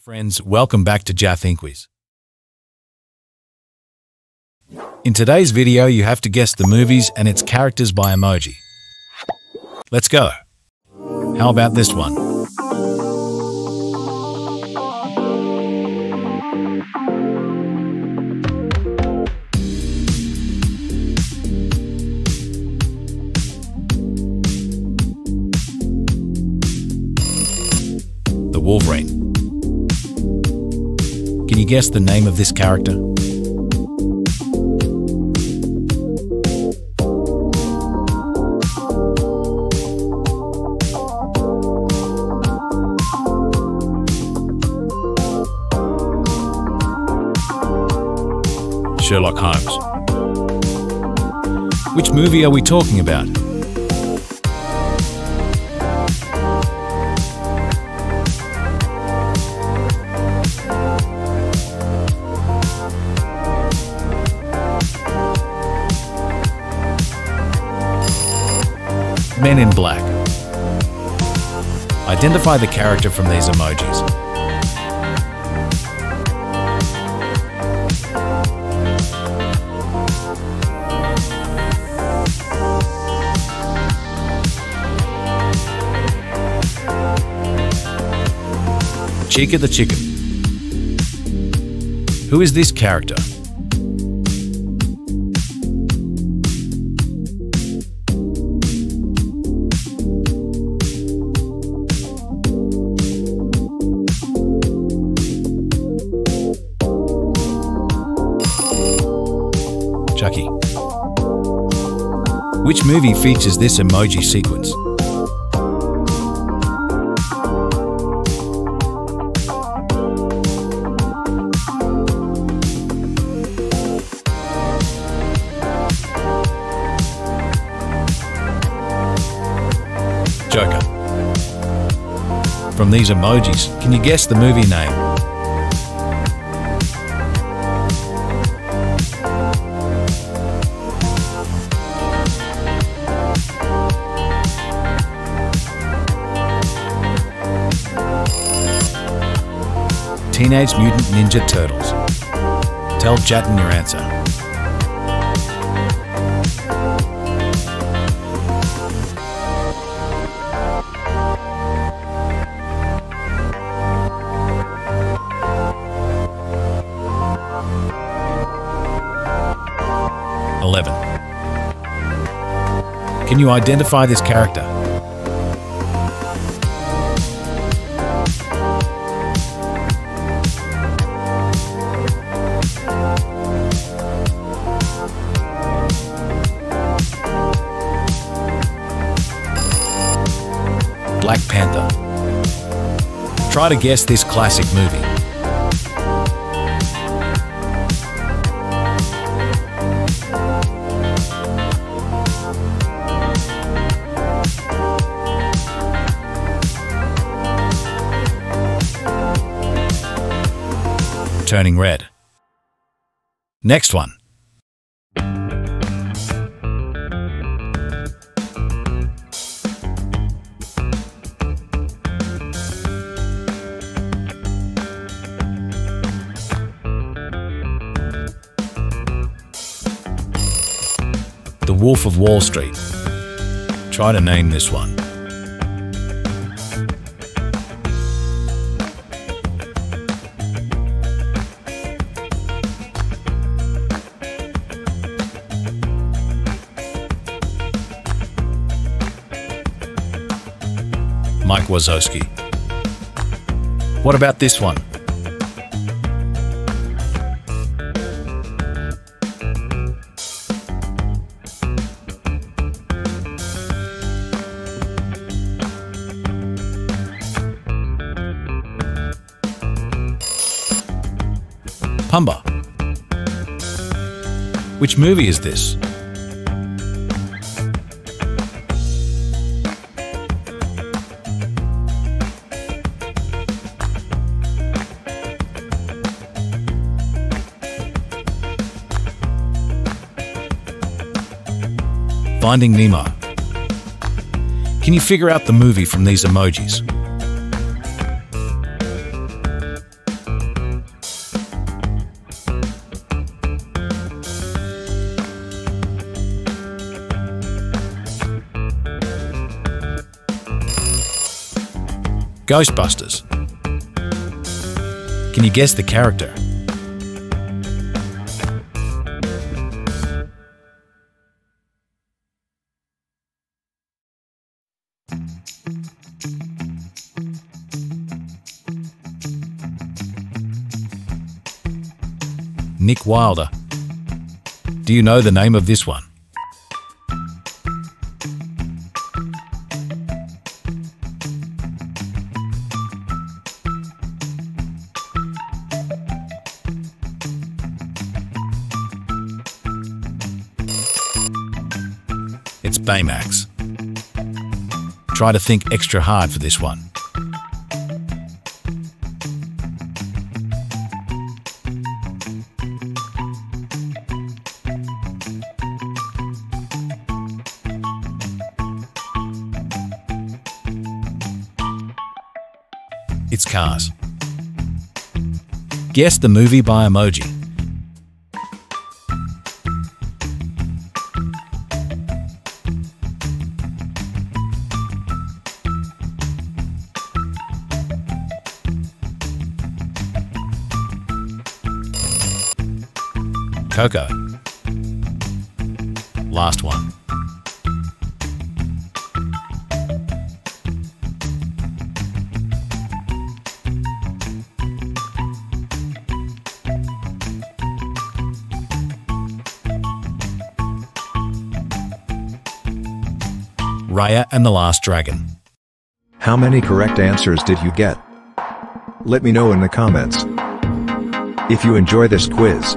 friends, welcome back to JaThinQuiz. In today's video, you have to guess the movies and its characters by emoji. Let's go. How about this one? The Wolverine. Can you guess the name of this character? Sherlock Holmes. Which movie are we talking about? Men in Black. Identify the character from these emojis. Chica the Chicken. Who is this character? Chucky. Which movie features this emoji sequence? Joker. From these emojis, can you guess the movie name? Teenage Mutant Ninja Turtles. Tell Jatin your answer. Eleven. Can you identify this character? Black Panther. Try to guess this classic movie. Turning red. Next one. Wolf of Wall Street. Try to name this one. Mike Wazowski. What about this one? Pumbaa. Which movie is this? Finding Nemo. Can you figure out the movie from these emojis? Ghostbusters. Can you guess the character? Nick Wilder. Do you know the name of this one? It's Baymax. Try to think extra hard for this one. It's Cars. Guess the movie by emoji. Last one. Raya and the Last Dragon. How many correct answers did you get? Let me know in the comments. If you enjoy this quiz,